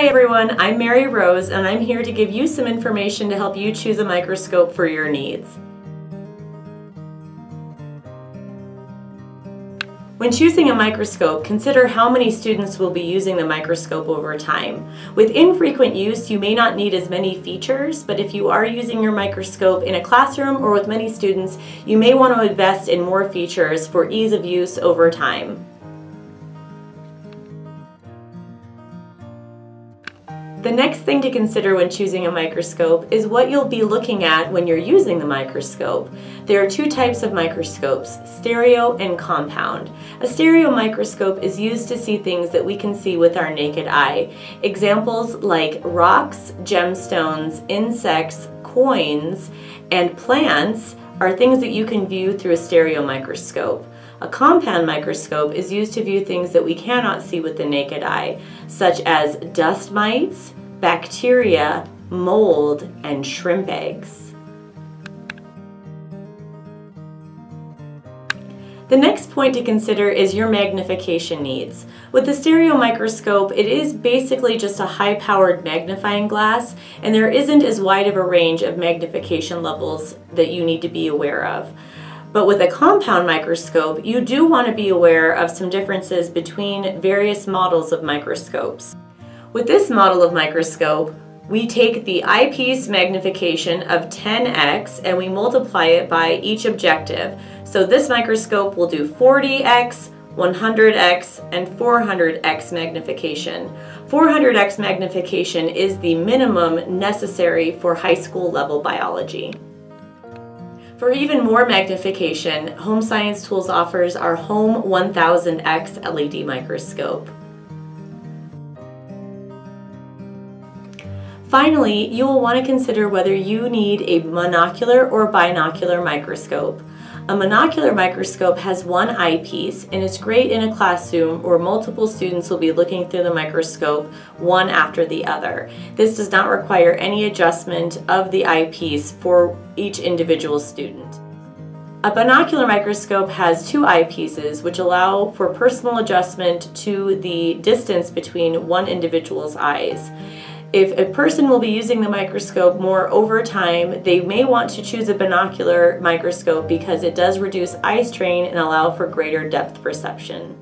Hi everyone, I'm Mary Rose and I'm here to give you some information to help you choose a microscope for your needs. When choosing a microscope, consider how many students will be using the microscope over time. With infrequent use, you may not need as many features, but if you are using your microscope in a classroom or with many students, you may want to invest in more features for ease of use over time. The next thing to consider when choosing a microscope is what you'll be looking at when you're using the microscope. There are two types of microscopes, stereo and compound. A stereo microscope is used to see things that we can see with our naked eye. Examples like rocks, gemstones, insects, coins, and plants are things that you can view through a stereo microscope. A compound microscope is used to view things that we cannot see with the naked eye, such as dust mites, bacteria, mold, and shrimp eggs. The next point to consider is your magnification needs. With the stereo microscope, it is basically just a high-powered magnifying glass, and there isn't as wide of a range of magnification levels that you need to be aware of. But with a compound microscope, you do want to be aware of some differences between various models of microscopes. With this model of microscope, we take the eyepiece magnification of 10x and we multiply it by each objective. So this microscope will do 40x, 100x, and 400x magnification. 400x magnification is the minimum necessary for high school level biology. For even more magnification, Home Science Tools offers our Home 1000X LED microscope. Finally, you will want to consider whether you need a monocular or binocular microscope. A monocular microscope has one eyepiece and is great in a classroom where multiple students will be looking through the microscope one after the other. This does not require any adjustment of the eyepiece for each individual student. A binocular microscope has two eyepieces which allow for personal adjustment to the distance between one individual's eyes. If a person will be using the microscope more over time, they may want to choose a binocular microscope because it does reduce eye strain and allow for greater depth perception.